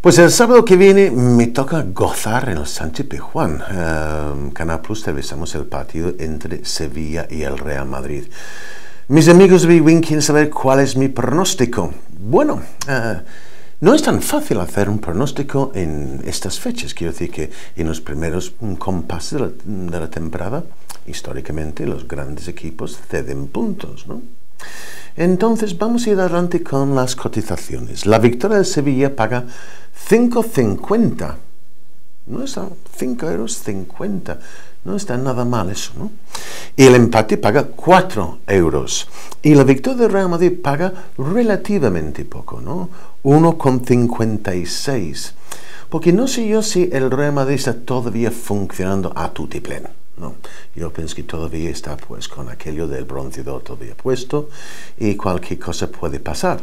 Pues el sábado que viene me toca gozar en el Sánchez Pizjuán. Uh, Canal Plus televisamos el partido entre Sevilla y el Real Madrid. Mis amigos de Big quieren saber cuál es mi pronóstico. Bueno, uh, no es tan fácil hacer un pronóstico en estas fechas. Quiero decir que en los primeros compases de la, de la temporada, históricamente, los grandes equipos ceden puntos, ¿no? Entonces vamos a ir adelante con las cotizaciones. La victoria de Sevilla paga 5,50. No está 5 euros 50. No está nada mal eso, ¿no? Y el empate paga 4 euros. Y la victoria de Real Madrid paga relativamente poco, ¿no? 1,56. Porque no sé yo si el Real Madrid está todavía funcionando a tutti pleno. No, yo pienso que todavía está pues con aquello del bronceador todavía puesto y cualquier cosa puede pasar.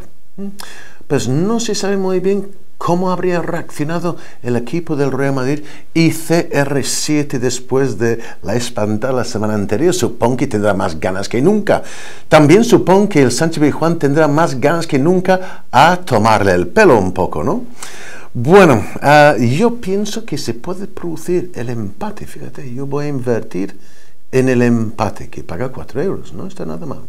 Pues no se sabe muy bien cómo habría reaccionado el equipo del Real Madrid y CR7 después de la espantada la semana anterior. Supongo que tendrá más ganas que nunca. También supongo que el Sánchez Juan tendrá más ganas que nunca a tomarle el pelo un poco, ¿no? Bueno, ah, yo pienso que se puede producir el empate, fíjate, yo voy a invertir en el empate, que paga 4 euros, no está nada mal.